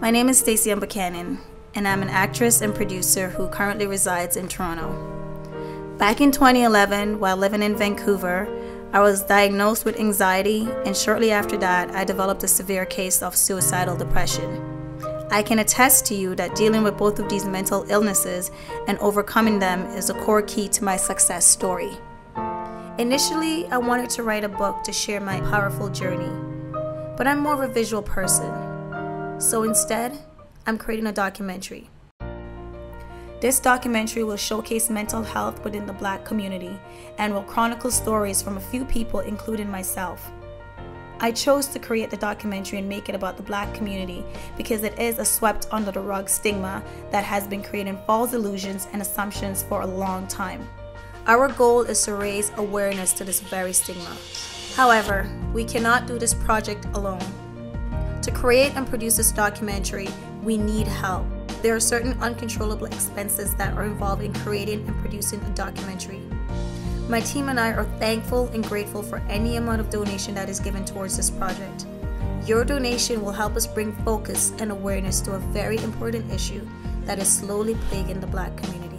My name is Stacy-Ann Buchanan, and I'm an actress and producer who currently resides in Toronto. Back in 2011, while living in Vancouver, I was diagnosed with anxiety, and shortly after that, I developed a severe case of suicidal depression. I can attest to you that dealing with both of these mental illnesses and overcoming them is a core key to my success story. Initially, I wanted to write a book to share my powerful journey, but I'm more of a visual person. So instead, I'm creating a documentary. This documentary will showcase mental health within the black community and will chronicle stories from a few people, including myself. I chose to create the documentary and make it about the black community because it is a swept under the rug stigma that has been creating false illusions and assumptions for a long time. Our goal is to raise awareness to this very stigma. However, we cannot do this project alone. To create and produce this documentary, we need help. There are certain uncontrollable expenses that are involved in creating and producing a documentary. My team and I are thankful and grateful for any amount of donation that is given towards this project. Your donation will help us bring focus and awareness to a very important issue that is slowly plaguing the black community.